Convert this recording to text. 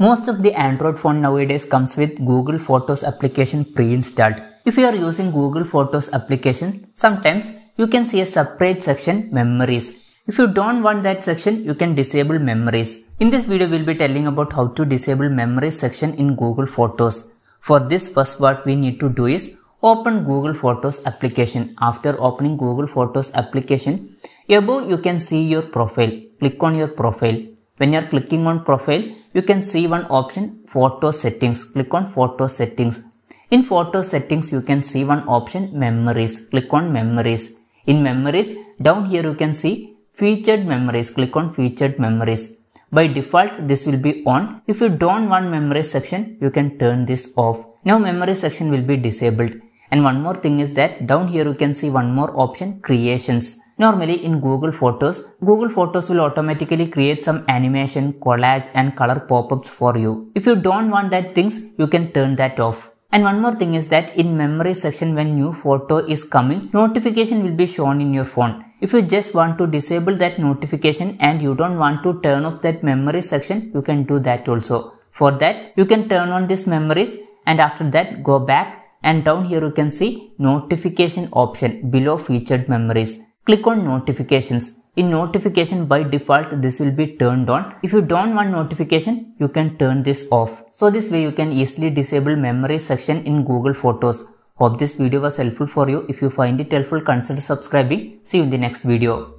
Most of the Android phone nowadays comes with Google Photos application pre-installed. If you are using Google Photos application, sometimes you can see a separate section memories. If you don't want that section, you can disable memories. In this video, we'll be telling about how to disable memories section in Google Photos. For this first what we need to do is open Google Photos application. After opening Google Photos application, above you can see your profile. Click on your profile. When you are clicking on profile, you can see one option photo settings. Click on photo settings. In photo settings, you can see one option memories. Click on memories. In memories, down here you can see featured memories. Click on featured memories. By default, this will be on. If you don't want memories section, you can turn this off. Now memory section will be disabled. And one more thing is that down here you can see one more option creations. Normally in Google Photos, Google Photos will automatically create some animation, collage and color pop-ups for you. If you don't want that things, you can turn that off. And one more thing is that in memory section when new photo is coming, notification will be shown in your phone. If you just want to disable that notification and you don't want to turn off that memory section, you can do that also. For that, you can turn on this memories and after that go back and down here you can see notification option below featured memories. Click on notifications. In notification by default this will be turned on. If you don't want notification you can turn this off. So this way you can easily disable memory section in Google Photos. Hope this video was helpful for you. If you find it helpful consider subscribing. See you in the next video.